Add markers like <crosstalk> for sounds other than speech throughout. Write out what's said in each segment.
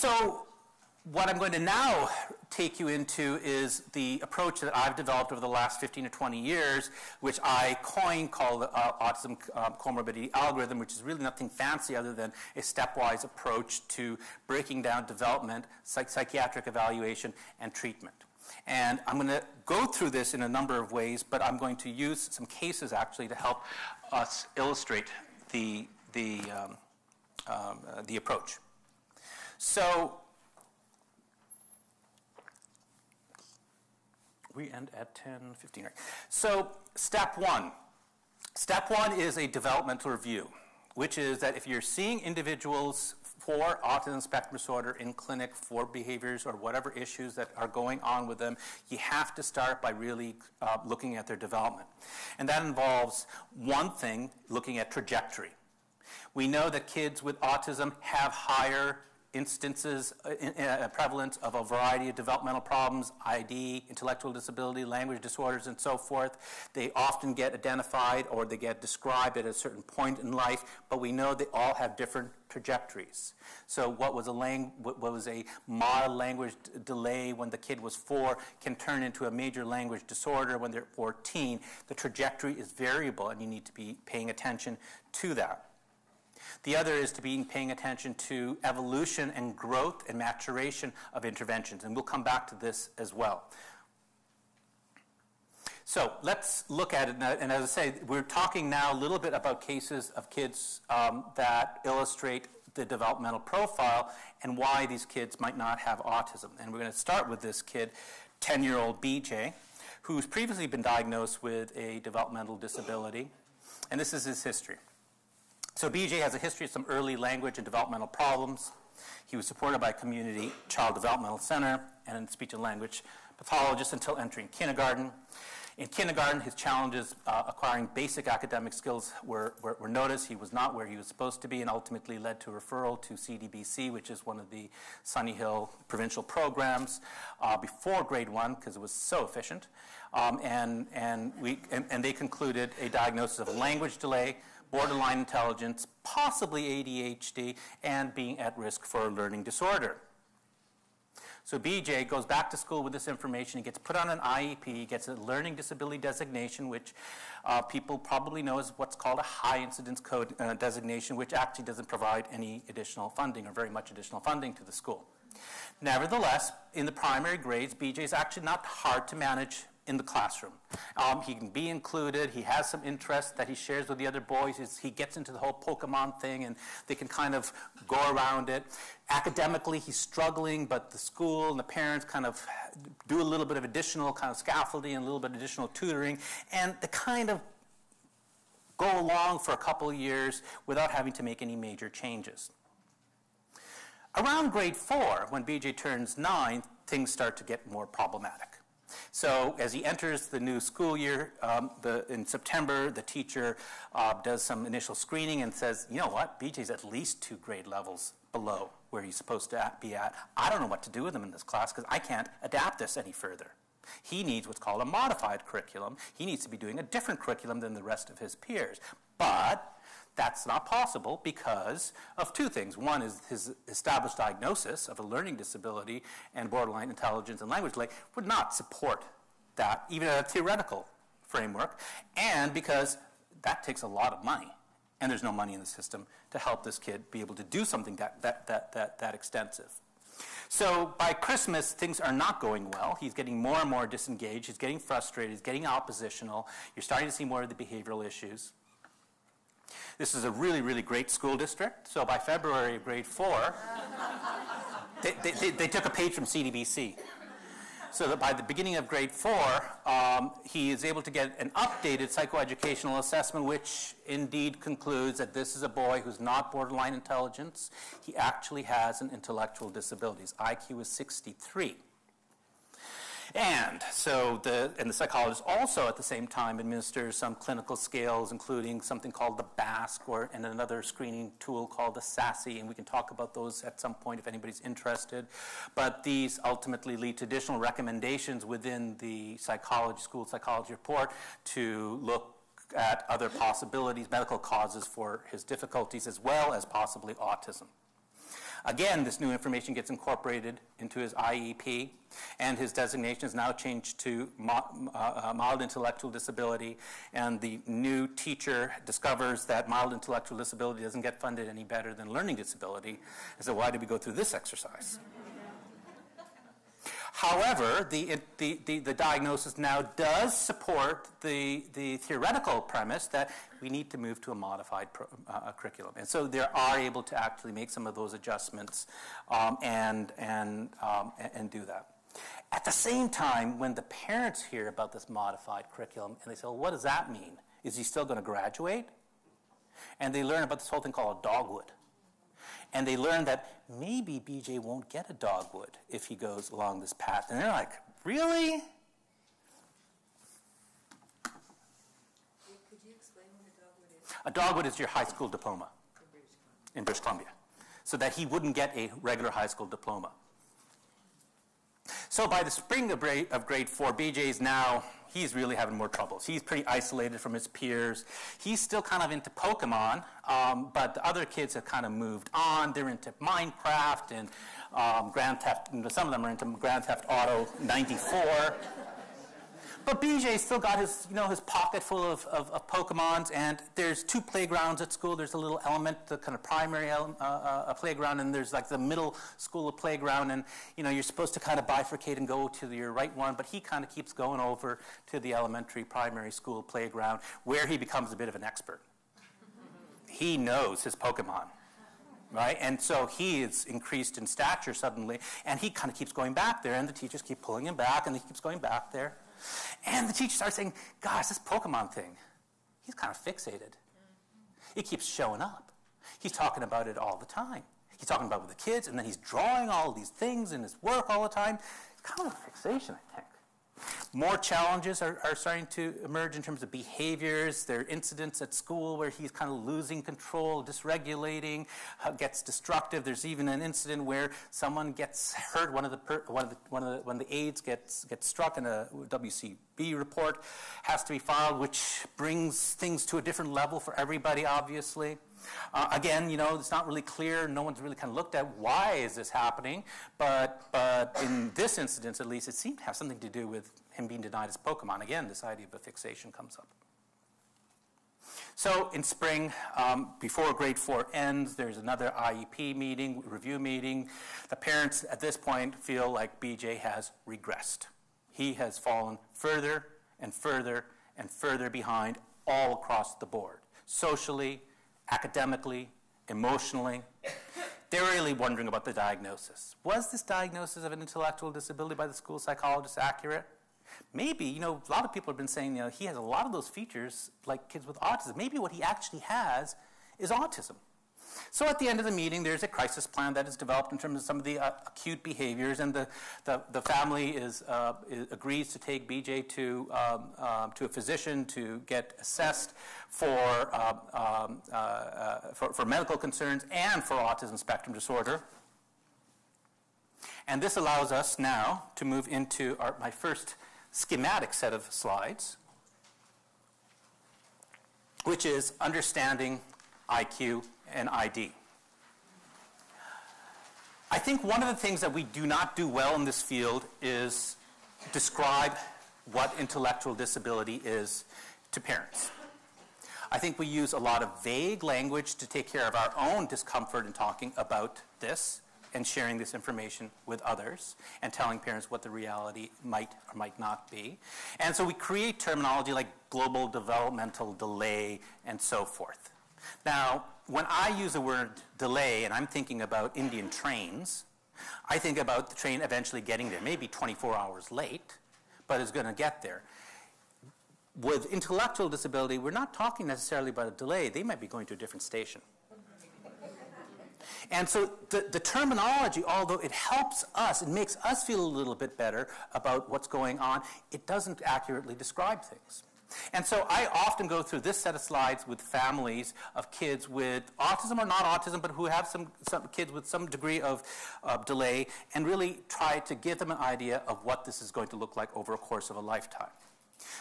So what I'm going to now take you into is the approach that I've developed over the last 15 or 20 years, which I coined called the uh, autism um, comorbidity algorithm, which is really nothing fancy other than a stepwise approach to breaking down development, psych psychiatric evaluation, and treatment. And I'm going to go through this in a number of ways, but I'm going to use some cases actually to help us illustrate the, the, um, um, uh, the approach. So we end at 10:15. Right? So step one. Step one is a developmental review, which is that if you're seeing individuals for autism spectrum disorder in clinic for behaviors or whatever issues that are going on with them, you have to start by really uh, looking at their development. And that involves one thing, looking at trajectory. We know that kids with autism have higher instances, uh, uh, prevalence of a variety of developmental problems, ID, intellectual disability, language disorders, and so forth. They often get identified or they get described at a certain point in life, but we know they all have different trajectories. So what was a, lang- what was a mild language delay when the kid was four can turn into a major language disorder when they're 14. The trajectory is variable, and you need to be paying attention to that. The other is to be paying attention to evolution and growth and maturation of interventions, and we'll come back to this as well. So let's look at it, and as I say, we're talking now a little bit about cases of kids um, that illustrate the developmental profile and why these kids might not have autism. And we're going to start with this kid, 10-year-old BJ, who's previously been diagnosed with a developmental disability, and this is his history. So BJ has a history of some early language and developmental problems. He was supported by a community child developmental center and a speech and language pathologist until entering kindergarten. In kindergarten, his challenges uh, acquiring basic academic skills were, were, were, noticed. He was not where he was supposed to be and ultimately led to referral to CDBC, which is one of the Sunny Hill provincial programs, uh, before grade one because it was so efficient. Um, and, and, we, and, and they concluded a diagnosis of language delay, borderline intelligence, possibly ADHD, and being at risk for a learning disorder. So BJ goes back to school with this information. He gets put on an IEP, He gets a learning disability designation, which uh, people probably know as what's called a high incidence code uh, designation, which actually doesn't provide any additional funding or very much additional funding to the school. Nevertheless, in the primary grades, BJ is actually not hard to manage in the classroom. Um, he can be included. He has some interests that he shares with the other boys. He's, he gets into the whole Pokemon thing, and they can kind of go around it. Academically, he's struggling, but the school and the parents kind of do a little bit of additional kind of scaffolding and a little bit of additional tutoring, and they kind of go along for a couple of years without having to make any major changes. Around grade four, when BJ turns nine, things start to get more problematic. So as he enters the new school year um, the, in September, the teacher uh, does some initial screening and says, you know what, BJ's at least two grade levels below where he's supposed to be at. I don't know what to do with him in this class because I can't adapt this any further. He needs what's called a modified curriculum. He needs to be doing a different curriculum than the rest of his peers. But that's not possible because of two things. One is his established diagnosis of a learning disability and borderline intelligence and language delay would not support that, even at a theoretical framework, and because that takes a lot of money. And there's no money in the system to help this kid be able to do something that, that, that, that, that extensive. So by Christmas, things are not going well. He's getting more and more disengaged. He's getting frustrated. He's getting oppositional. You're starting to see more of the behavioral issues. This is a really, really great school district. So by February of grade four, <laughs> they, they, they, they, took a page from CDBC. So that by the beginning of grade four, um, he is able to get an updated psychoeducational assessment, which indeed concludes that this is a boy who's not borderline intelligence. He actually has an intellectual disability. His IQ is 63. And so the, and the psychologist also at the same time administers some clinical scales, including something called the BASC or, and another screening tool called the SASSI, and we can talk about those at some point if anybody's interested. But these ultimately lead to additional recommendations within the psychology, school psychology report to look at other possibilities, medical causes for his difficulties, as well as possibly autism. Again, this new information gets incorporated into his IEP, and his designation is now changed to uh, uh, mild intellectual disability, and the new teacher discovers that mild intellectual disability doesn't get funded any better than learning disability. So why did we go through this exercise? However, the, the, the, the, diagnosis now does support the, the theoretical premise that we need to move to a modified pro, uh, curriculum. And so they are able to actually make some of those adjustments um, and, and, um, and, and do that. At the same time, when the parents hear about this modified curriculum and they say, well, what does that mean? Is he still going to graduate? And they learn about this whole thing called a dogwood. And they learn that maybe BJ won't get a dogwood if he goes along this path. And they're like, really? A dogwood is your high school diploma in British Columbia, so that he wouldn't get a regular high school diploma. So by the spring of grade, of grade four, BJ's now he's really having more troubles. He's pretty isolated from his peers. He's still kind of into Pokemon, um, but the other kids have kind of moved on. They're into Minecraft and um, Grand Theft, some of them are into Grand Theft Auto 94. But BJ still got his, you know, his pocket full of, of, of, Pokemons, and there's two playgrounds at school. There's a little element, the kind of primary uh, uh, playground, and there's like the middle school playground, and you know, you're supposed to kind of bifurcate and go to your right one, but he kind of keeps going over to the elementary primary school playground, where he becomes a bit of an expert. he knows his Pokemon right? And so he is increased in stature suddenly, and he kind of keeps going back there, and the teachers keep pulling him back, and he keeps going back there. And the teacher starts saying, Gosh, this Pokemon thing, he's kind of fixated. It keeps showing up. He's talking about it all the time. He's talking about it with the kids, and then he's drawing all these things in his work all the time. It's kind of a fixation, I think. More challenges are, are starting to emerge in terms of behaviors. There are incidents at school where he's kind of losing control, dysregulating, gets destructive. There's even an incident where someone gets hurt. One of the per, one of the one of the when the aides gets gets struck in a Report has to be filed, which brings things to a different level for everybody, obviously. Uh, again, you know, it's not really clear. No one's really kind of looked at why is this happening. But, but in this instance, at least, it seemed to have something to do with him being denied his Pokemon. Again, this idea of a fixation comes up. So in spring, um, before grade four ends, there's another IEP meeting, review meeting. The parents at this point feel like BJ has regressed. He has fallen further and further and further behind all across the board, socially, academically, emotionally. They're really wondering about the diagnosis. Was this diagnosis of an intellectual disability by the school psychologist accurate? Maybe, you know, a lot of people have been saying, you know, he has a lot of those features like kids with autism. Maybe what he actually has is autism. So at the end of the meeting, there's a crisis plan that is developed in terms of some of the uh, acute behaviors, and the, the, the family is, uh, is, agrees to take BJ to, um, um, to a physician to get assessed for, uh, um, uh, uh, for, for medical concerns and for autism spectrum disorder. And this allows us now to move into our, my first schematic set of slides, which is understanding IQ and ID. I think one of the things that we do not do well in this field is describe what intellectual disability is to parents. I think we use a lot of vague language to take care of our own discomfort in talking about this and sharing this information with others and telling parents what the reality might or might not be. And so we create terminology like global developmental delay and so forth. Now, when I use the word delay and I'm thinking about Indian trains, I think about the train eventually getting there, maybe 24 hours late, but it's going to get there. With intellectual disability, we're not talking necessarily about a delay. They might be going to a different station. And so the, the terminology, although it helps us, it makes us feel a little bit better about what's going on, it doesn't accurately describe things. And so I often go through this set of slides with families of kids with autism or not autism, but who have some, some kids with some degree of uh, delay, and really try to give them an idea of what this is going to look like over a course of a lifetime.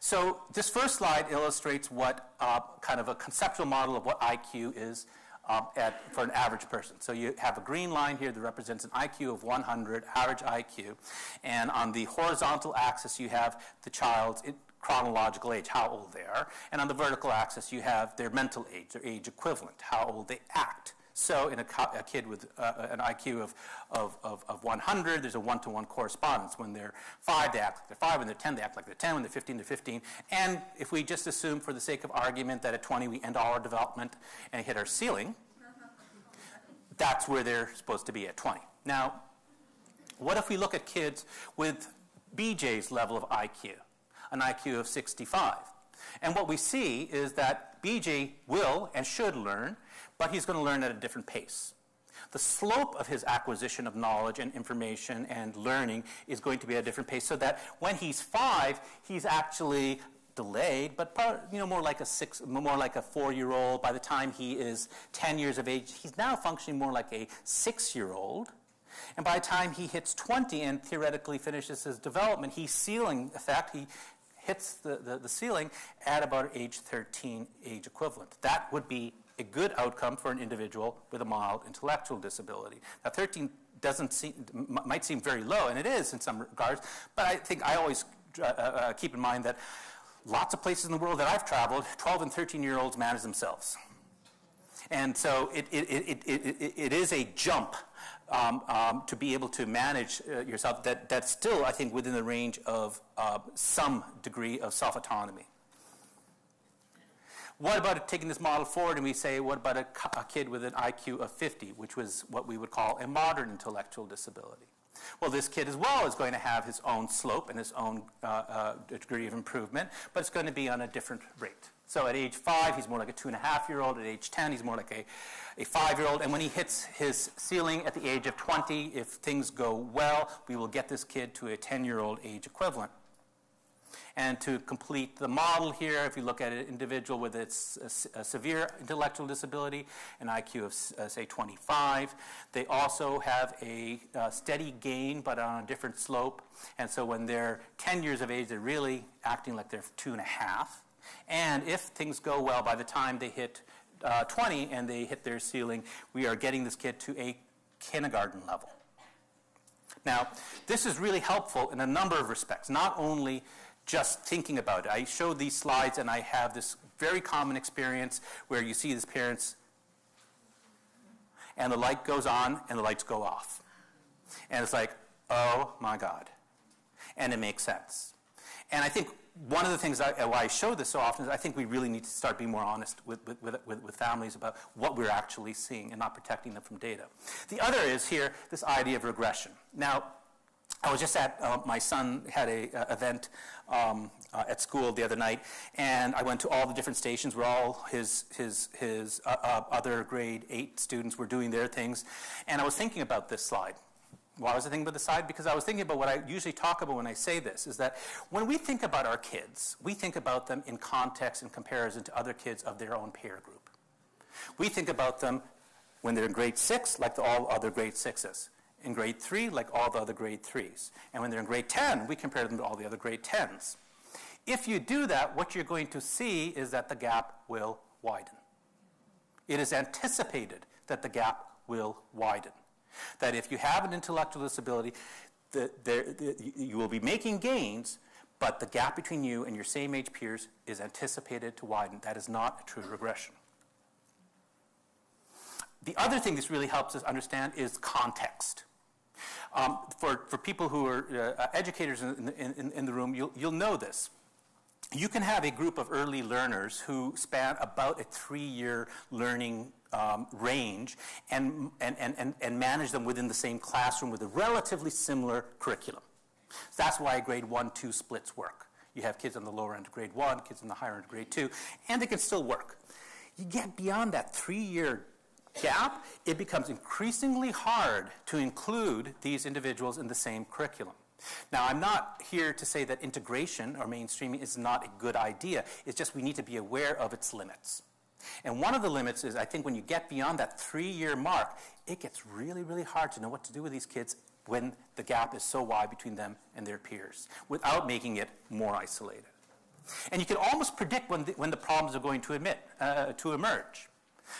So this first slide illustrates what uh, kind of a conceptual model of what IQ is um, at, for an average person. So you have a green line here that represents an IQ of 100, average IQ, and on the horizontal axis you have the child's chronological age, how old they are, and on the vertical axis you have their mental age, their age equivalent, how old they act. So in a, a kid with uh, an IQ of, of, of, of 100, there's a one-to-one correspondence. When they're 5, they act like they're 5. When they're 10, they act like they're 10. When they're 15, they're 15. And if we just assume, for the sake of argument, that at 20 we end all our development and hit our ceiling, that's where they're supposed to be at 20. Now, what if we look at kids with BJ's level of IQ, an IQ of 65? And what we see is that BJ will and should learn but he's going to learn at a different pace. The slope of his acquisition of knowledge and information and learning is going to be at a different pace so that when he's five, he's actually delayed, but you know, more like a six, more like a four-year-old. By the time he is 10 years of age, he's now functioning more like a six-year-old. And by the time he hits 20 and theoretically finishes his development, he's ceiling effect. He hits the, the, the ceiling at about age 13 age equivalent. That would be a good outcome for an individual with a mild intellectual disability. Now, 13 doesn't seem, might seem very low, and it is in some regards, but I think I always uh, uh, uh, keep in mind that lots of places in the world that I've traveled, 12 and 13 year olds manage themselves. And so it, it, it, it, it is a jump um, um, to be able to manage uh, yourself that, that's still, I think, within the range of uh, some degree of self autonomy. What about taking this model forward and we say, what about a, a kid with an IQ of 50, which was what we would call a modern intellectual disability? Well, this kid as well is going to have his own slope and his own uh, uh, degree of improvement, but it's going to be on a different rate. So at age five, he's more like a two and a half year old. At age 10, he's more like a, a five year old. And when he hits his ceiling at the age of 20, if things go well, we will get this kid to a 10 year old age equivalent. And to complete the model here, if you look at an individual with its a, a severe intellectual disability, an IQ of, uh, say, 25, they also have a uh, steady gain, but on a different slope. And so when they're 10 years of age, they're really acting like they're two and a half. And if things go well, by the time they hit uh, 20 and they hit their ceiling, we are getting this kid to a kindergarten level. Now, this is really helpful in a number of respects, not only just thinking about it. I show these slides and I have this very common experience where you see these parents and the light goes on and the lights go off. And it's like, oh my God. And it makes sense. And I think one of the things I, why I show this so often is I think we really need to start being more honest with, with, with, with, families about what we're actually seeing and not protecting them from data. The other is here this idea of regression. Now, I was just at, uh, my son had a uh, event um, uh, at school the other night, and I went to all the different stations where all his, his, his uh, uh, other grade eight students were doing their things. And I was thinking about this slide. Why was I thinking about this slide? Because I was thinking about what I usually talk about when I say this, is that when we think about our kids, we think about them in context and comparison to other kids of their own peer group. We think about them when they're in grade six, like all other grade sixes in grade 3 like all the other grade 3s. And when they're in grade 10, we compare them to all the other grade 10s. If you do that, what you're going to see is that the gap will widen. It is anticipated that the gap will widen. That if you have an intellectual disability, the, the, the, you will be making gains, but the gap between you and your same age peers is anticipated to widen. That is not a true regression. The other thing this really helps us understand is context. Um, for, for people who are uh, educators in, in, in, the room, you'll, you'll know this. You can have a group of early learners who span about a three-year learning um, range and, and, and, and manage them within the same classroom with a relatively similar curriculum. So that's why grade one, two splits work. You have kids on the lower end of grade one, kids on the higher end of grade two, and they can still work. You get beyond that three-year gap, it becomes increasingly hard to include these individuals in the same curriculum. Now, I'm not here to say that integration or mainstreaming is not a good idea. It's just we need to be aware of its limits. And one of the limits is I think when you get beyond that three year mark, it gets really, really hard to know what to do with these kids when the gap is so wide between them and their peers without making it more isolated. And you can almost predict when the, when the problems are going to, emit, uh, to emerge.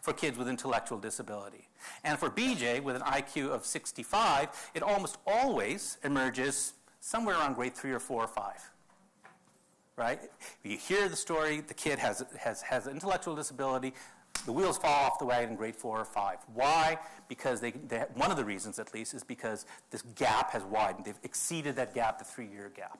For kids with intellectual disability. And for BJ, with an IQ of 65, it almost always emerges somewhere around grade three or four or five. Right? You hear the story, the kid has, has, has an intellectual disability, the wheels fall off the wagon in grade four or five. Why? Because they, they, one of the reasons, at least, is because this gap has widened. They've exceeded that gap, the three-year gap.